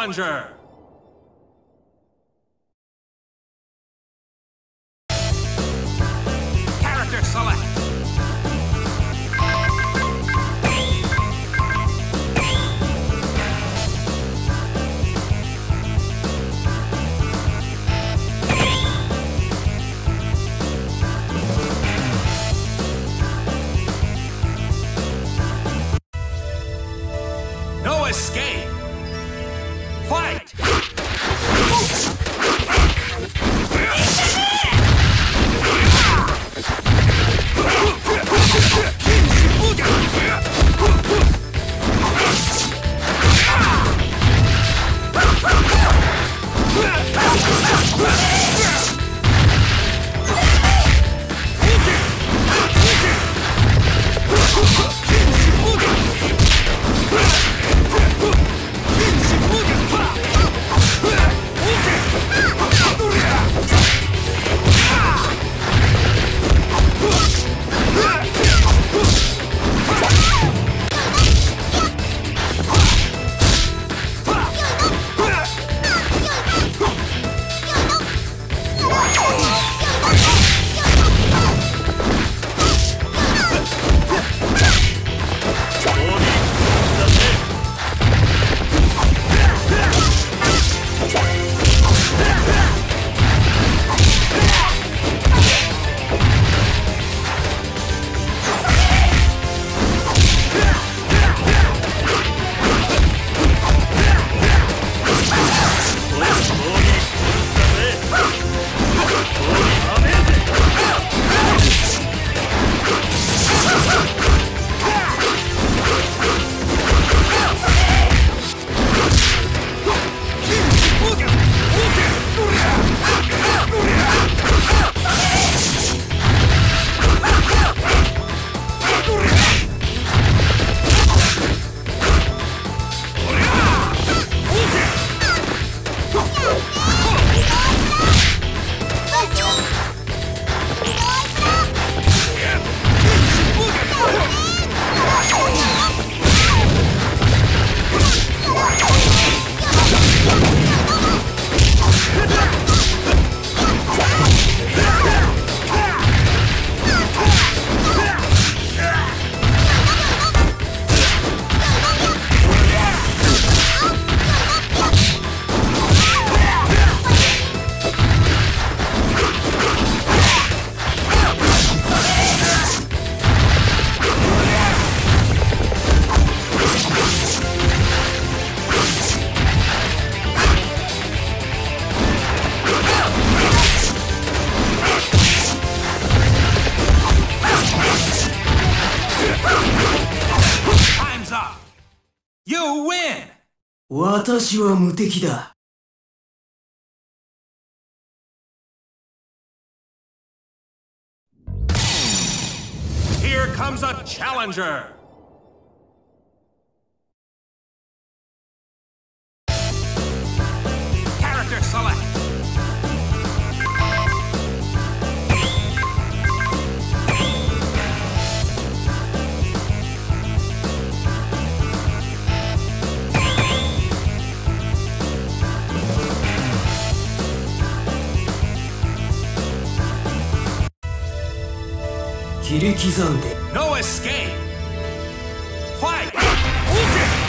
challenger! 私は無敵だ。Here comes a challenger! 切り刻んで No escape! Fight! KO!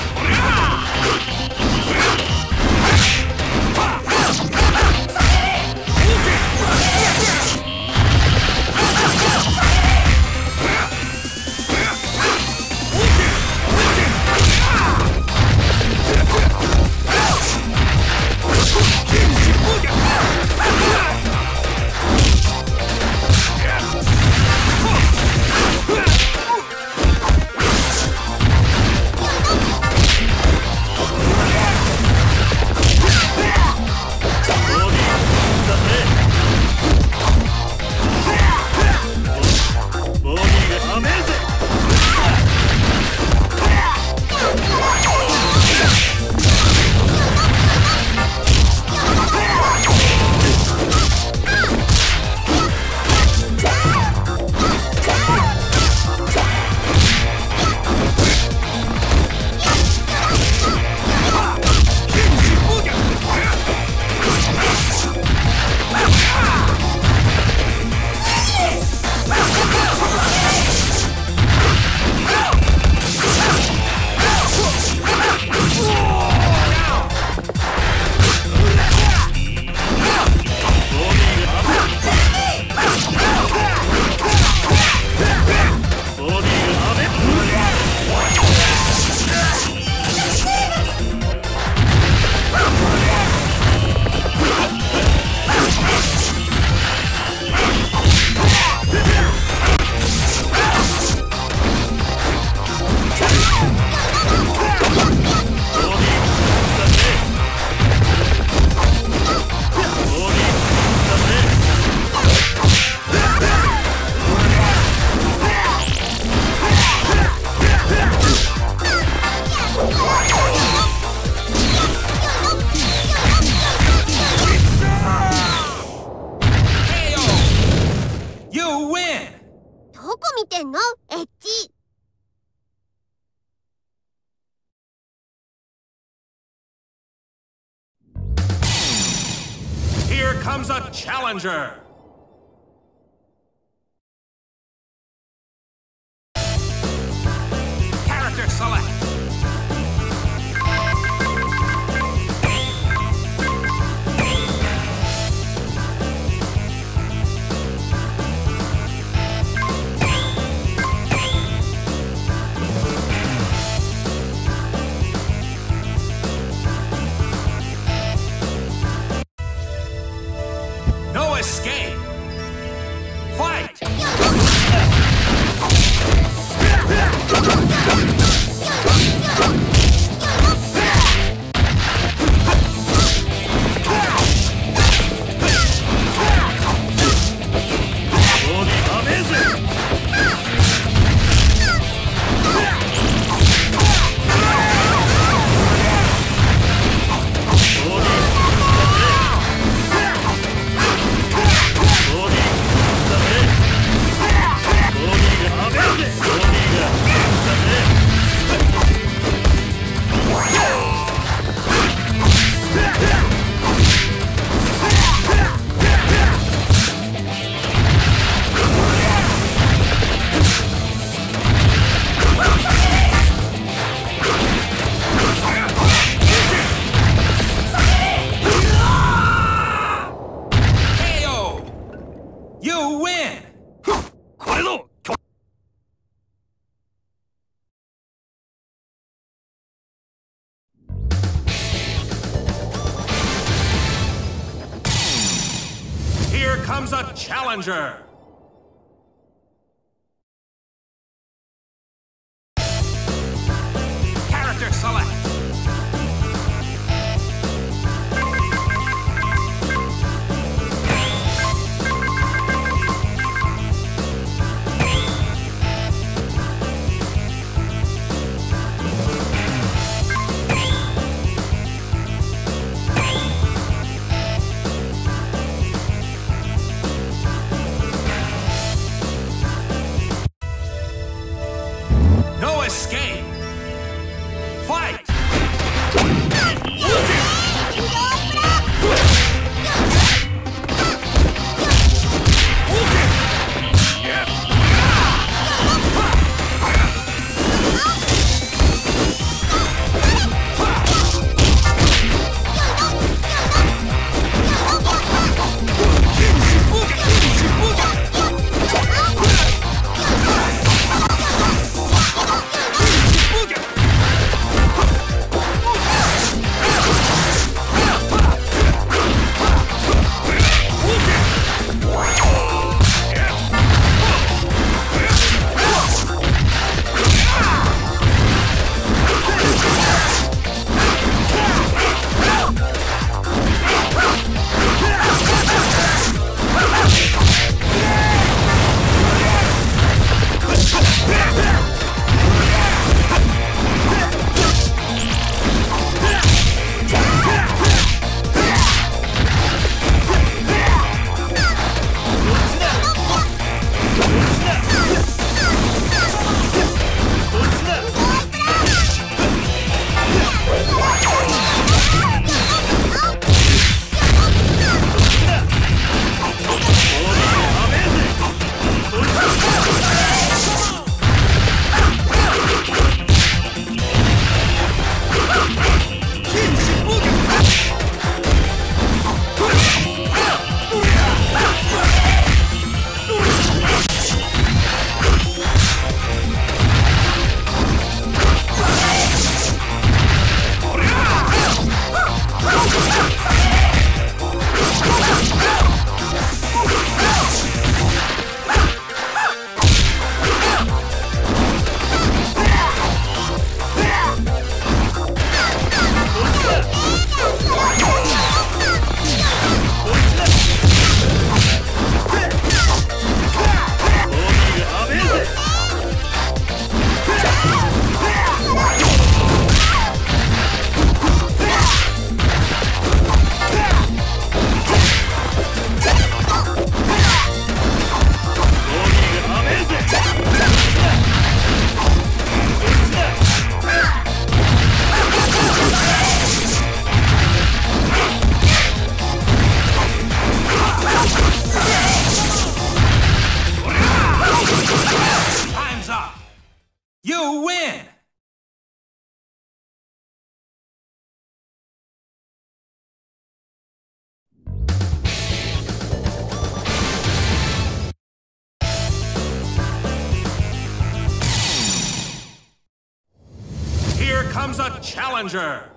soldier. Challenger! Comes a challenger.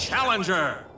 Challenger.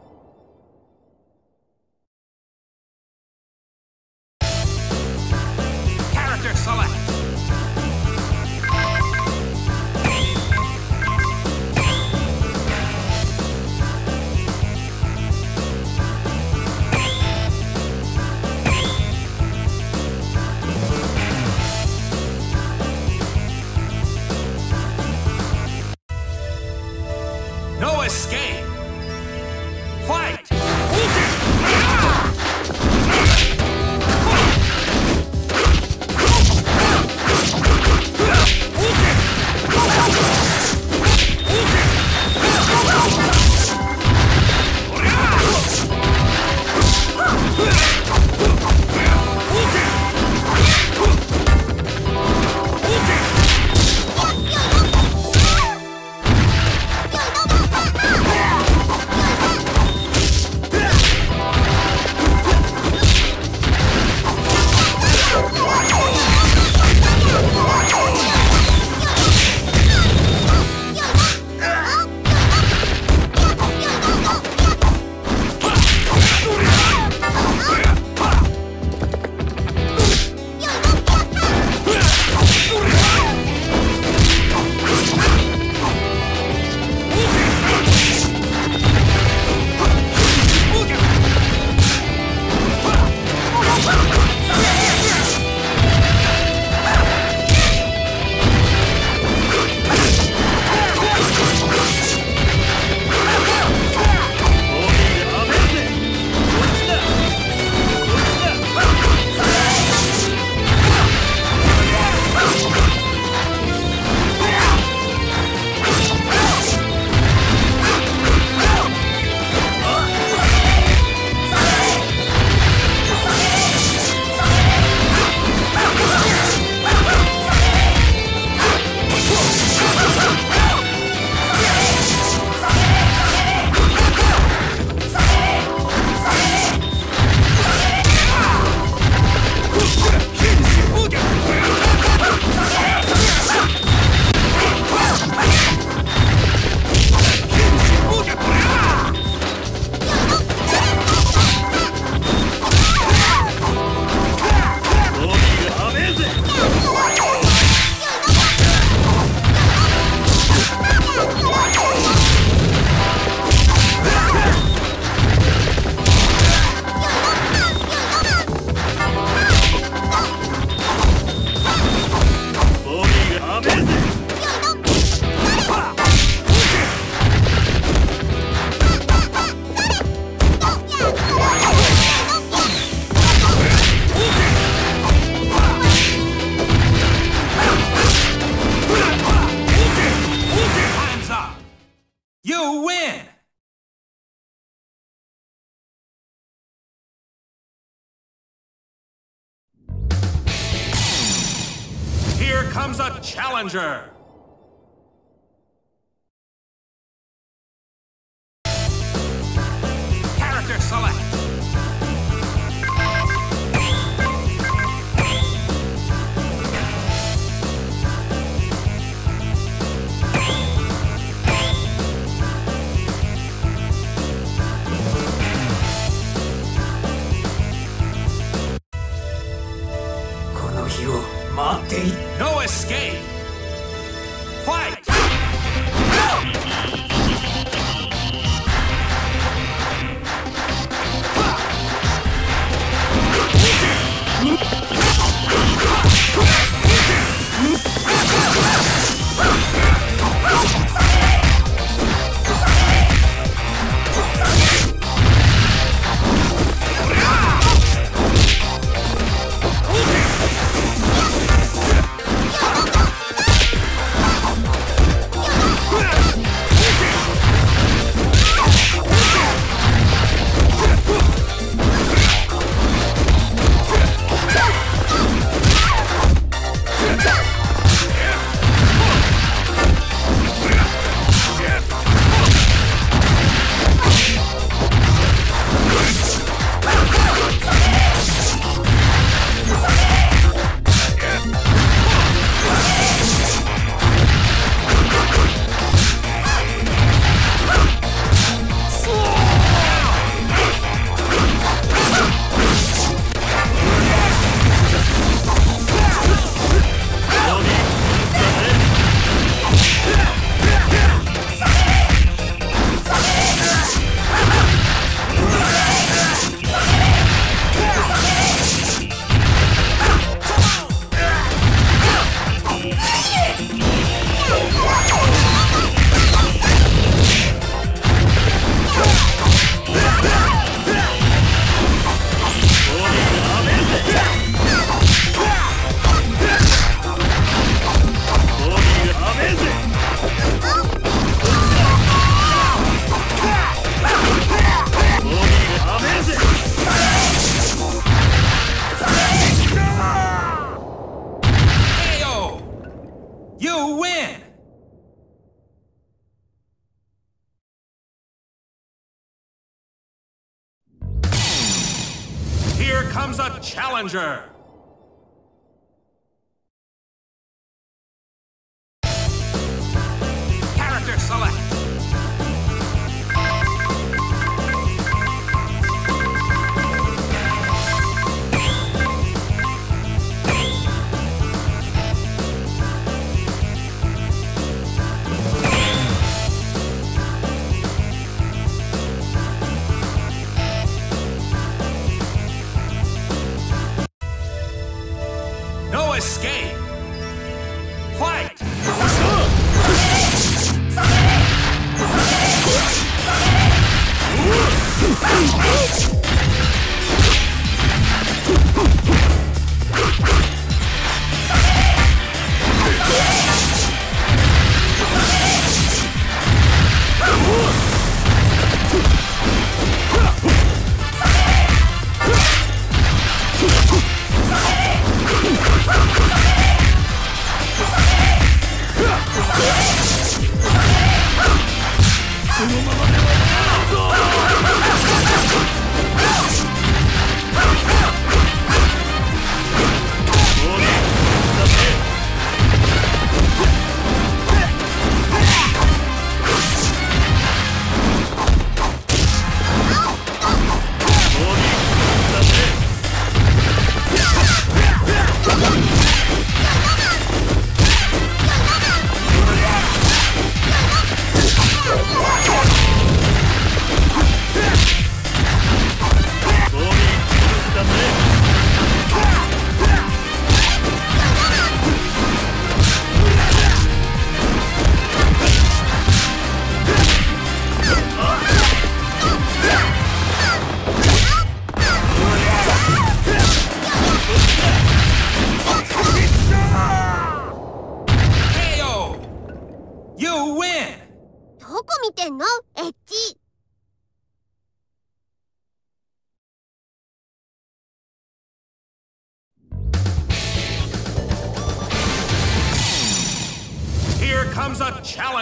Comes a challenger!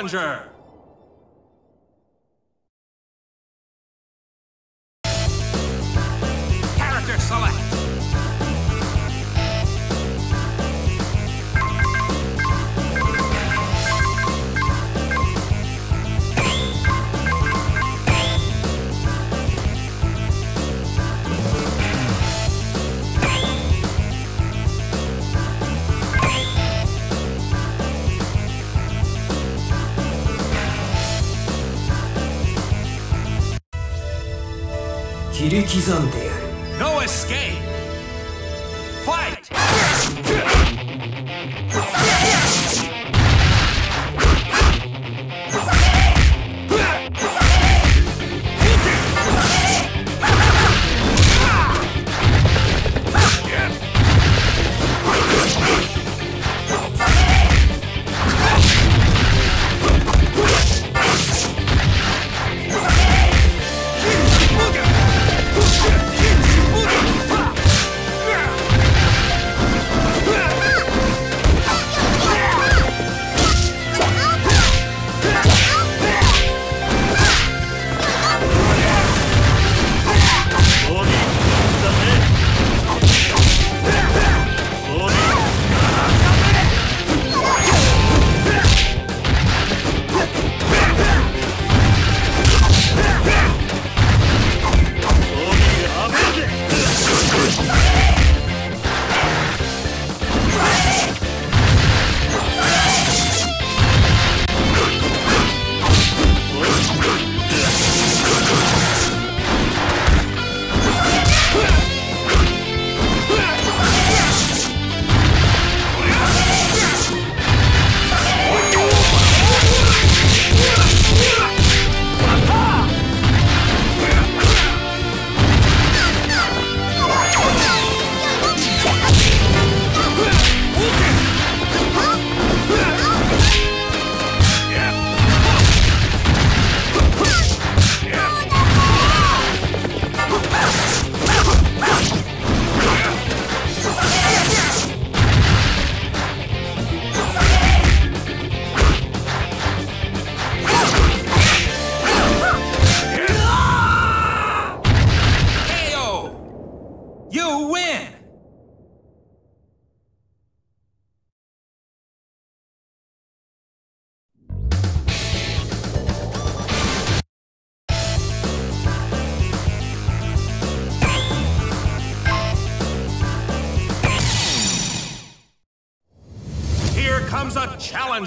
Challenger. horizonte.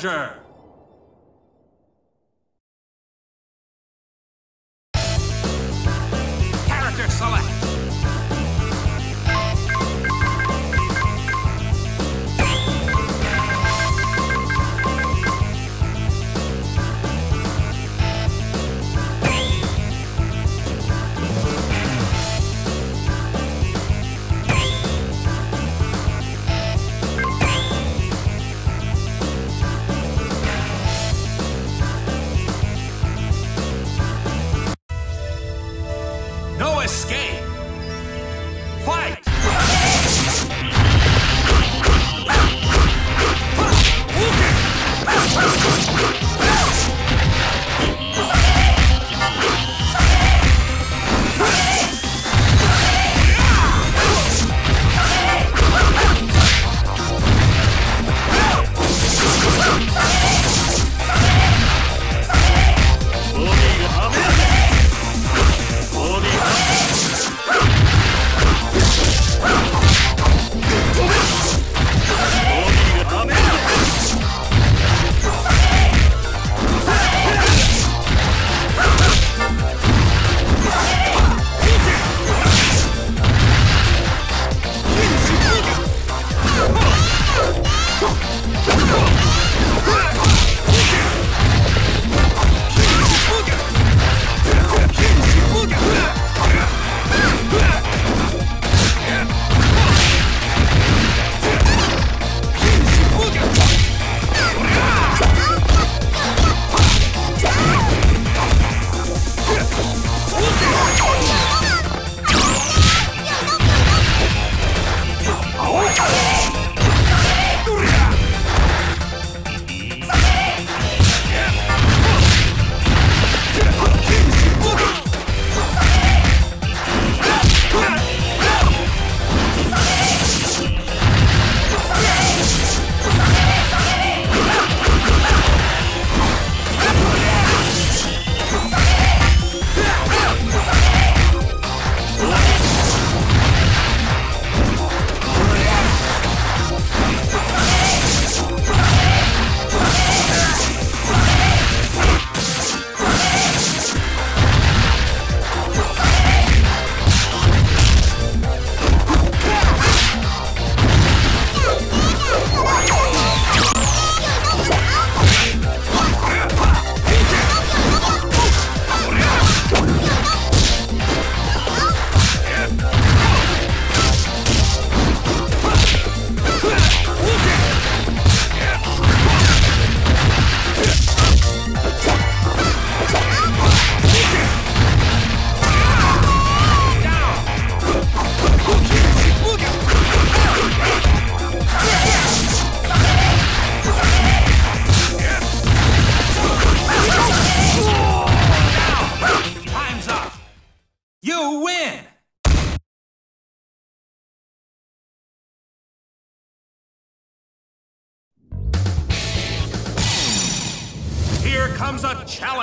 Sure.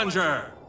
Challenger!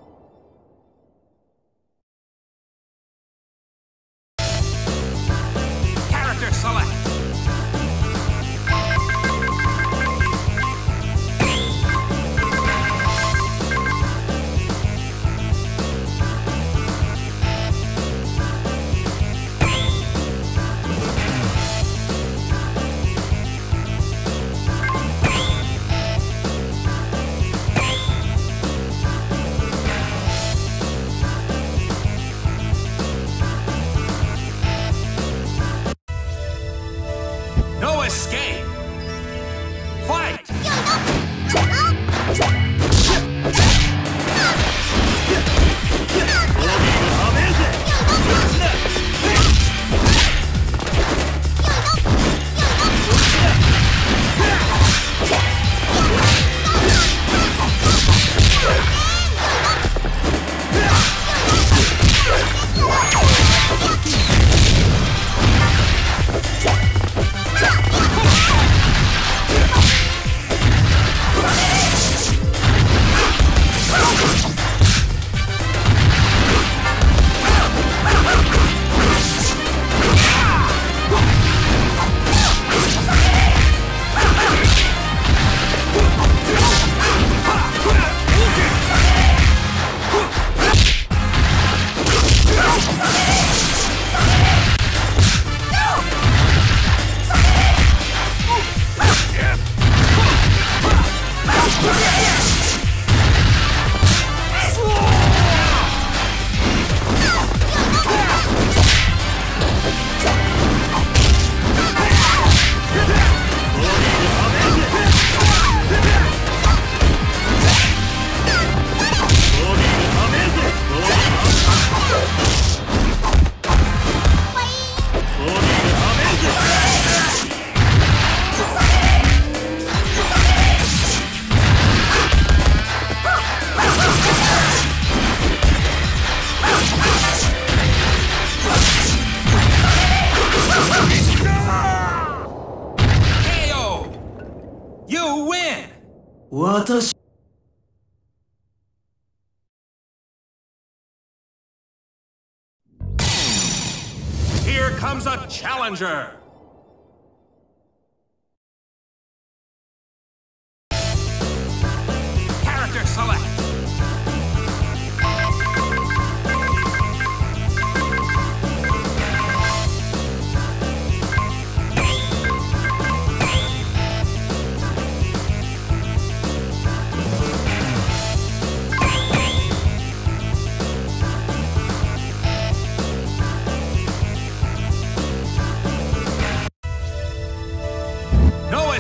Challenger!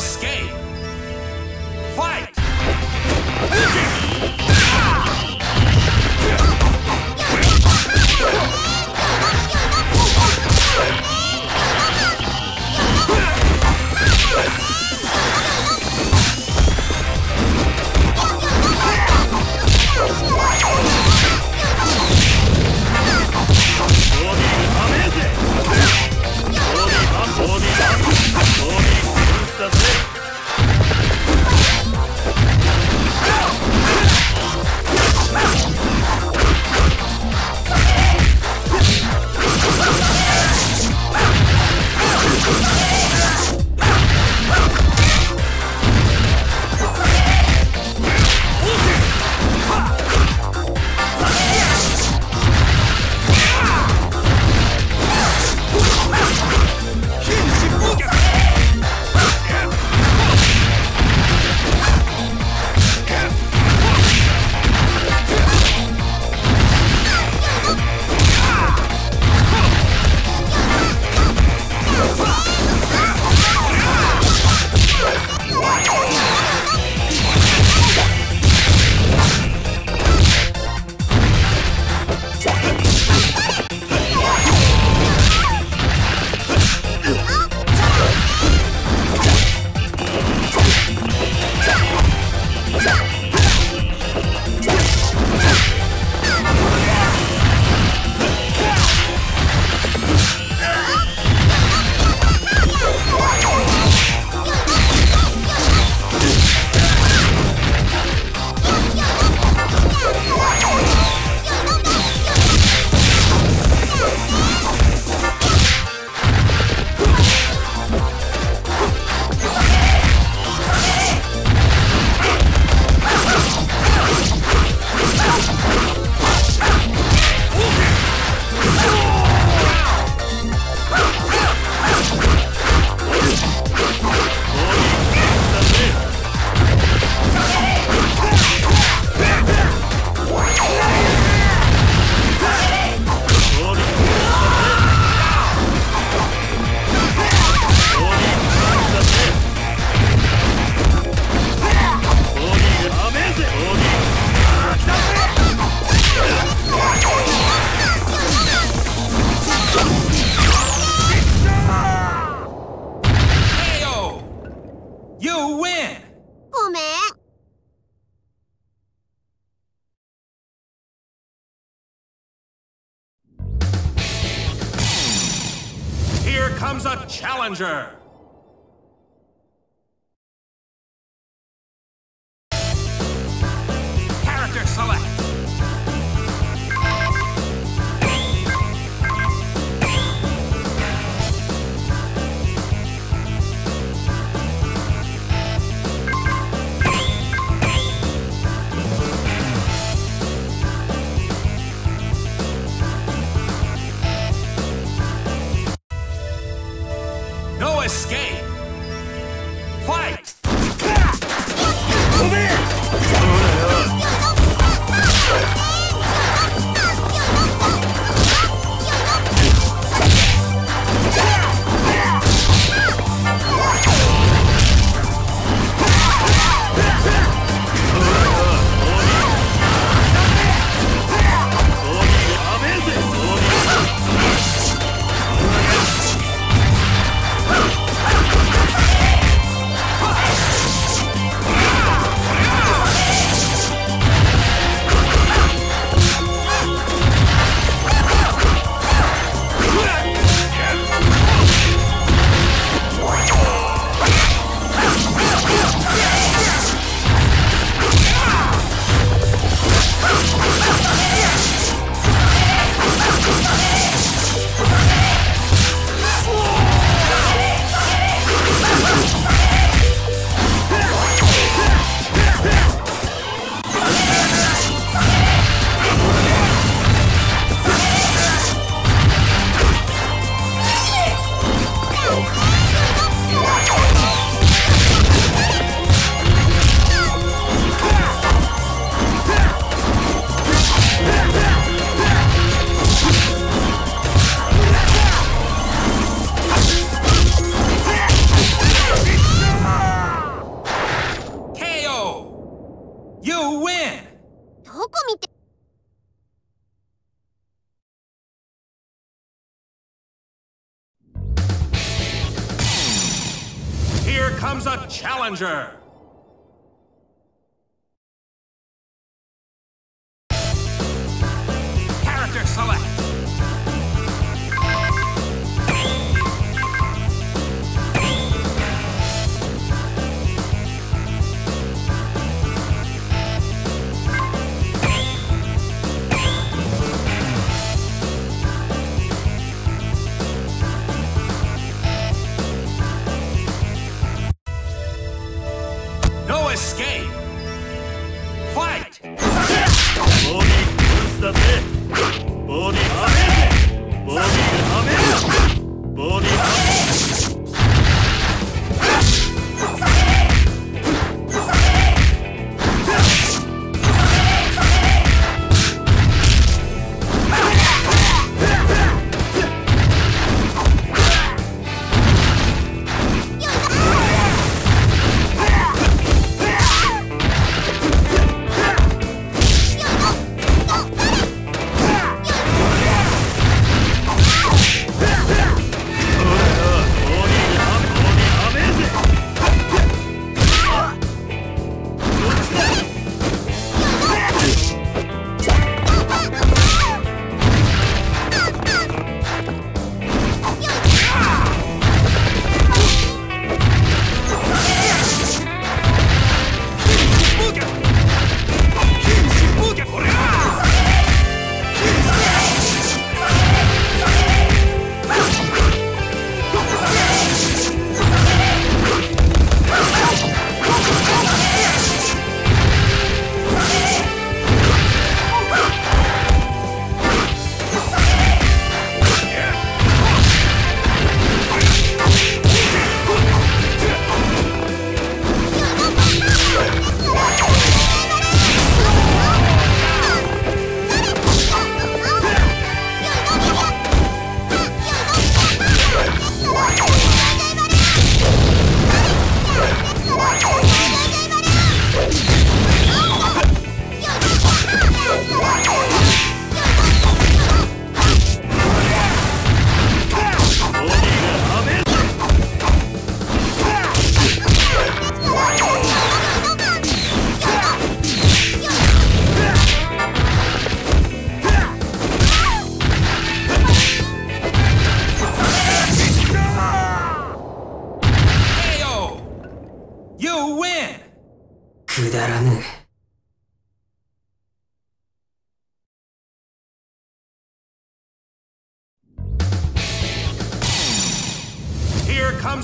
escape. Sure.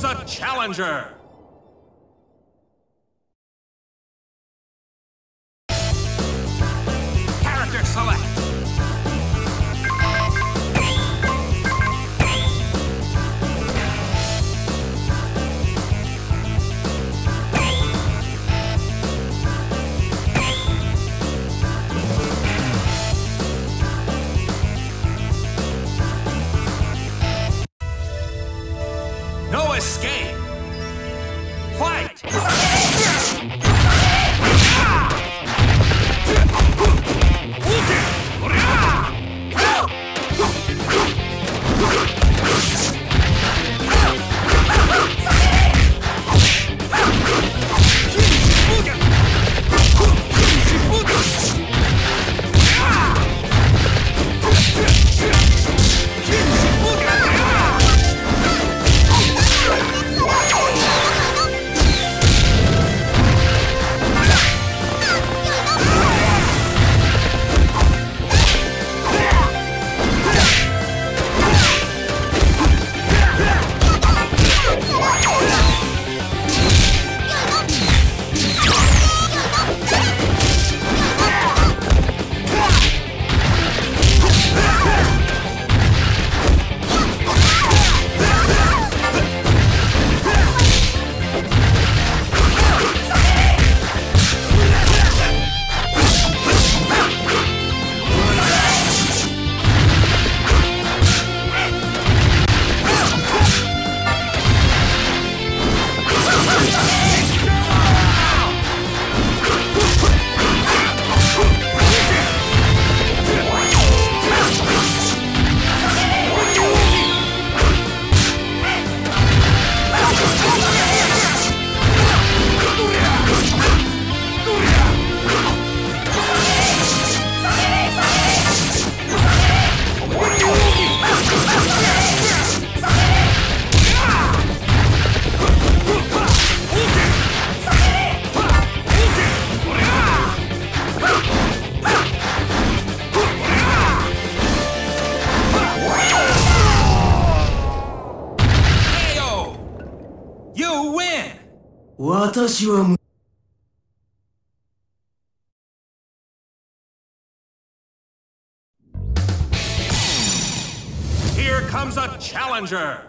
A challenger! Challenger!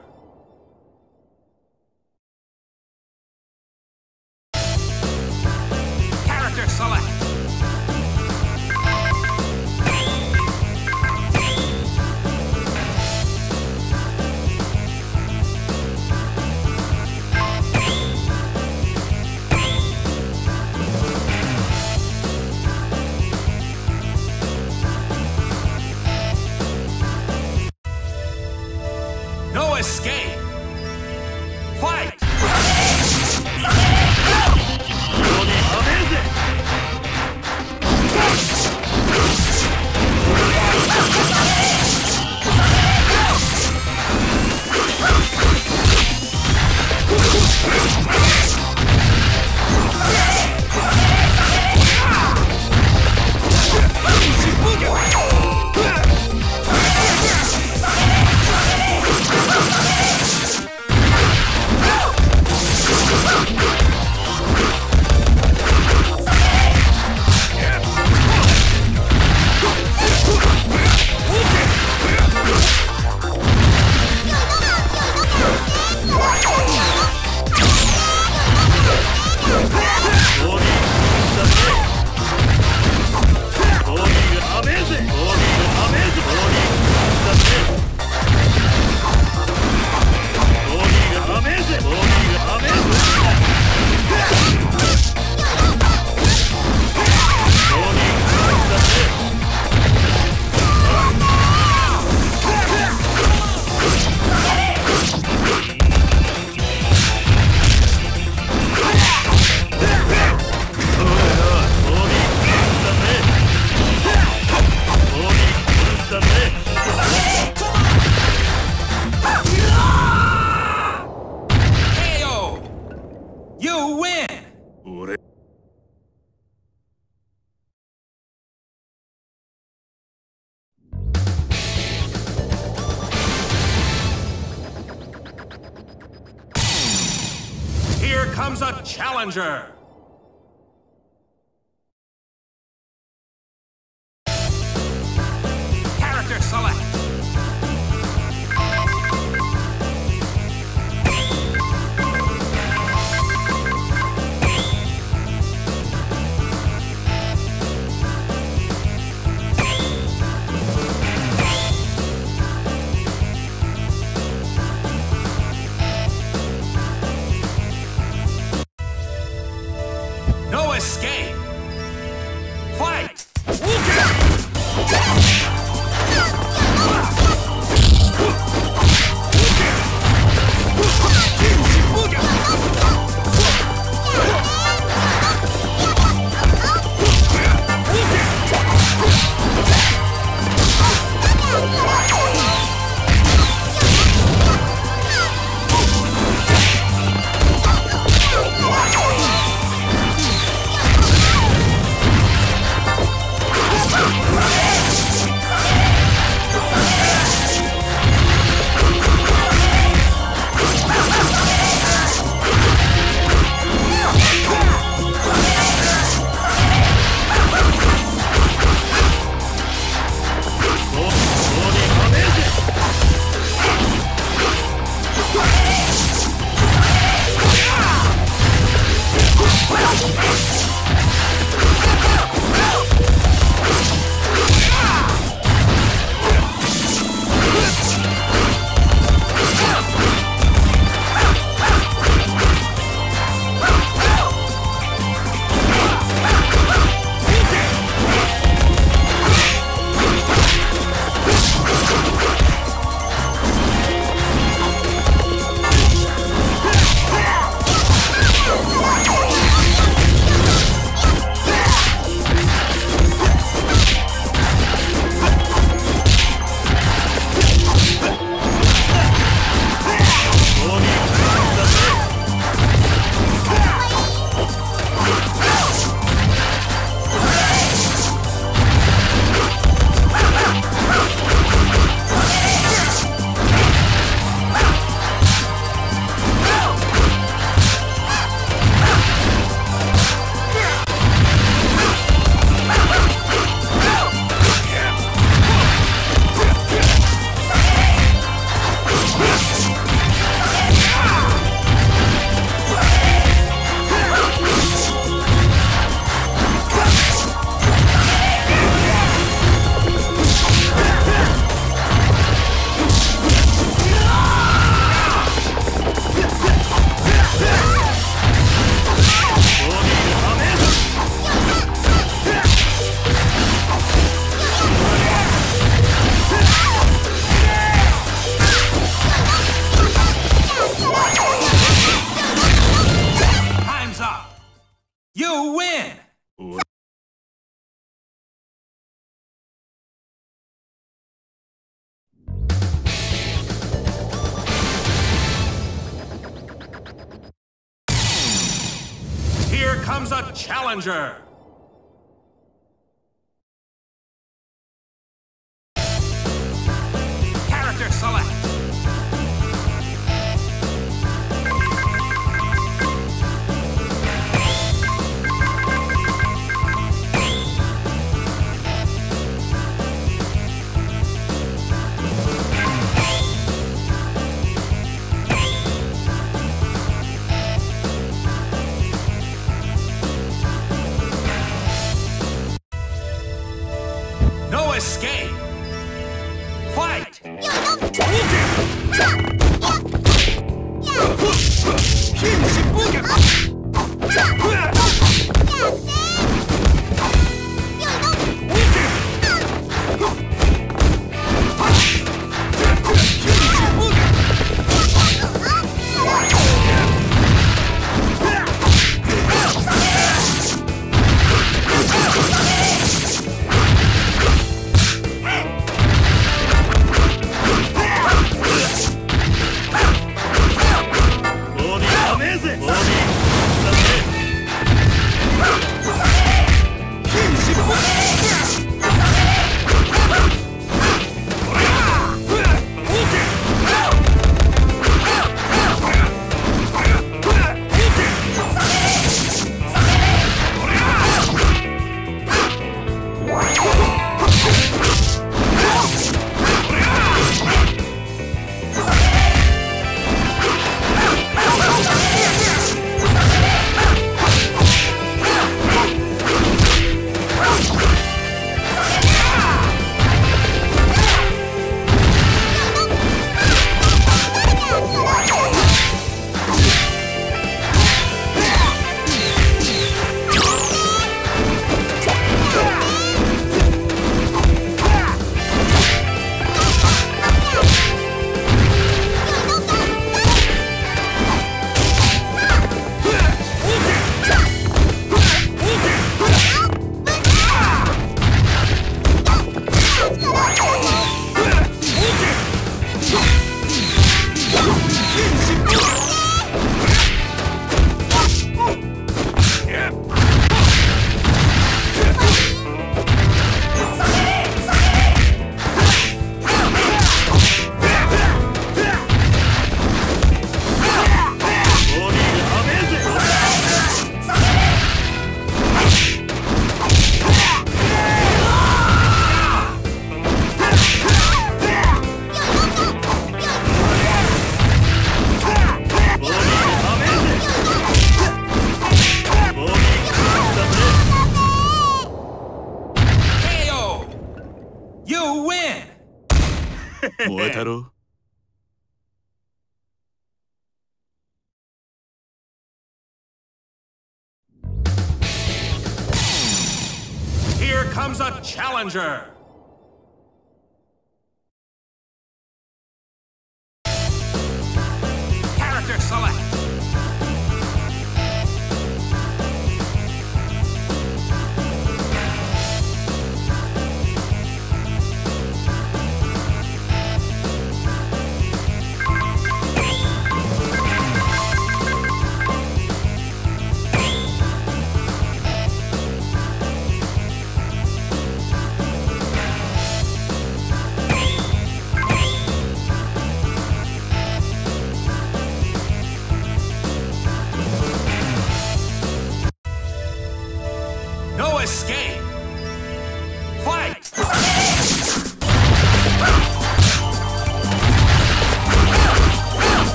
Challenger.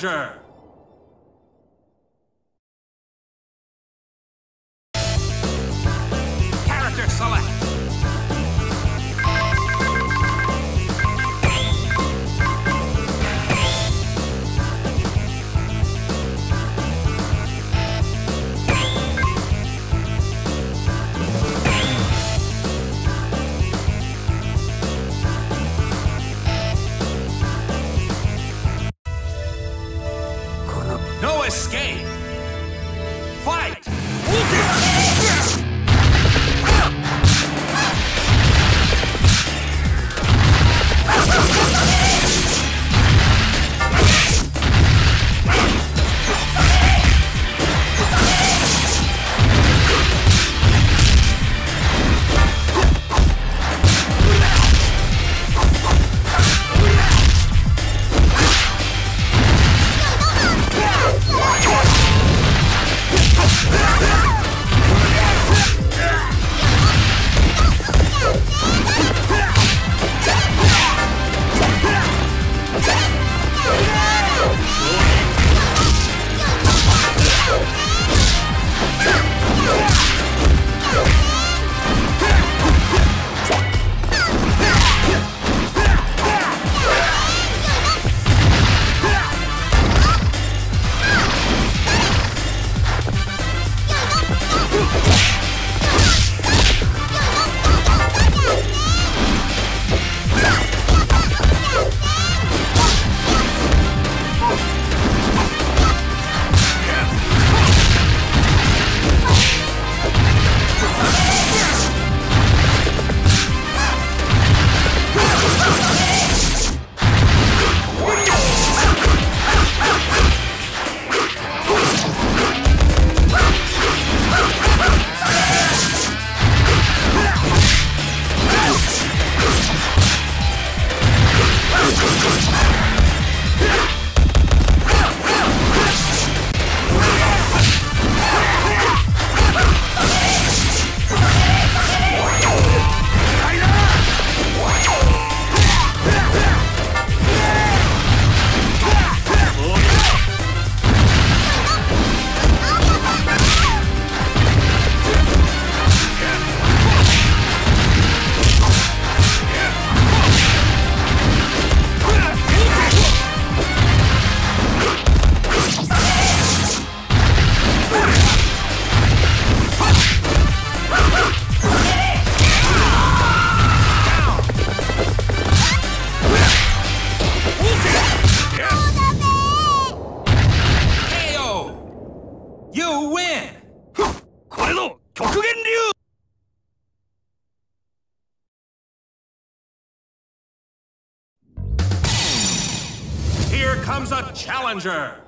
soldier. Challenger!